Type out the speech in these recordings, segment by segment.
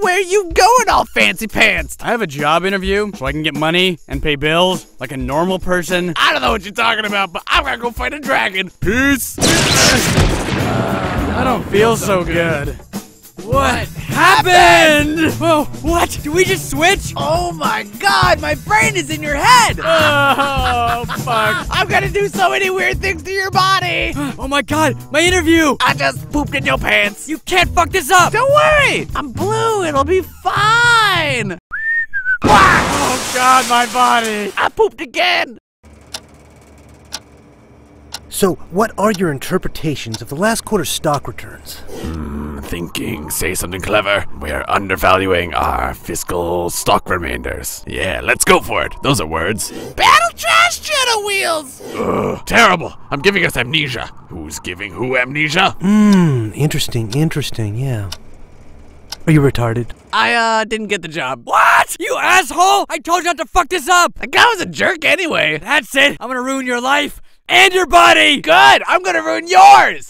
Where are you going all fancy pants? I have a job interview so I can get money and pay bills like a normal person. I don't know what you're talking about, but I'm gonna go fight a dragon. Peace. I don't feel so good. What Happened! Whoa, what? Did we just switch? Oh my god, my brain is in your head! Oh, fuck. I'm gonna do so many weird things to your body! Oh my god, my interview! I just pooped in your pants! You can't fuck this up! Don't worry! I'm blue, it'll be fine! Oh god, my body! I pooped again! So, what are your interpretations of the last quarter stock returns? Hmm, thinking, say something clever. We're undervaluing our fiscal stock remainders. Yeah, let's go for it. Those are words. Battle trash Shadow Wheels! Ugh, terrible. I'm giving us amnesia. Who's giving who amnesia? Hmm, interesting, interesting, yeah. Are you retarded? I, uh, didn't get the job. What? You asshole! I told you not to fuck this up! That guy was a jerk anyway. That's it! I'm gonna ruin your life and your body! Good! I'm gonna ruin yours!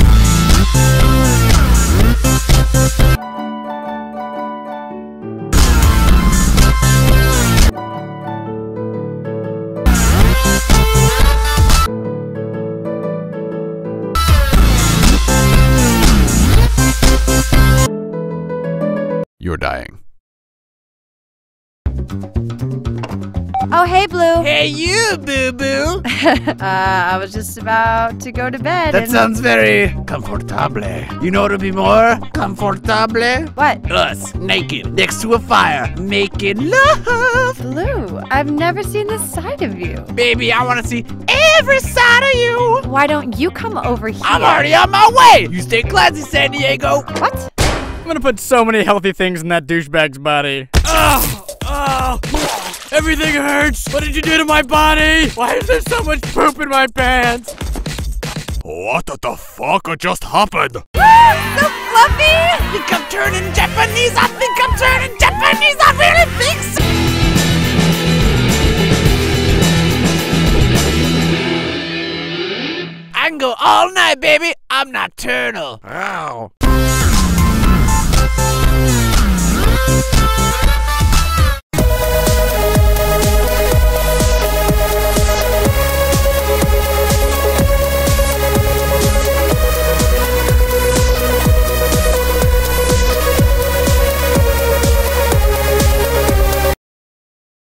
You're dying. Oh, hey, Blue. Hey, you, boo boo! uh, I was just about to go to bed. That and- sounds very comfortable. You know what would be more comfortable? What? Us, naked, next to a fire, making love. Blue, I've never seen this side of you. Baby, I want to see every side of you. Why don't you come over here? I'm already on my way. You stay classy, San Diego. What? I'm gonna put so many healthy things in that douchebag's body. Oh, oh, everything hurts. What did you do to my body? Why is there so much poop in my pants? What the fuck just happened? Ah, so fluffy! I think I'm turning Japanese. I think I'm turning Japanese. I really think so. I can go all night, baby. I'm nocturnal. Ow.